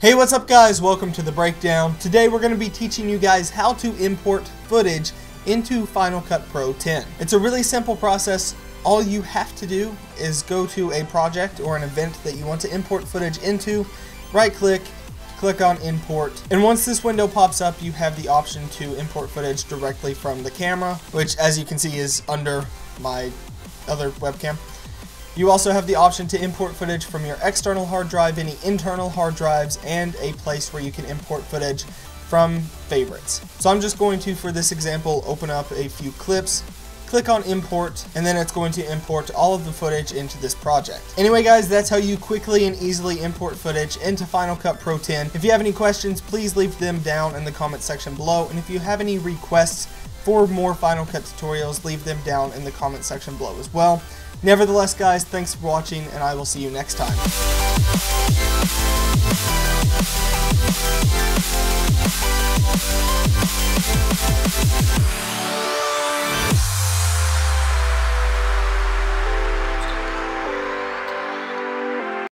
Hey, what's up guys? Welcome to the breakdown. Today we're going to be teaching you guys how to import footage into Final Cut Pro 10. It's a really simple process. All you have to do is go to a project or an event that you want to import footage into, right click, click on import, and once this window pops up you have the option to import footage directly from the camera, which as you can see is under my other webcam. You also have the option to import footage from your external hard drive, any internal hard drives, and a place where you can import footage from favorites. So I'm just going to, for this example, open up a few clips, click on import, and then it's going to import all of the footage into this project. Anyway guys, that's how you quickly and easily import footage into Final Cut Pro 10. If you have any questions, please leave them down in the comment section below, and if you have any requests for more Final Cut tutorials, leave them down in the comment section below as well. Nevertheless, guys, thanks for watching, and I will see you next time.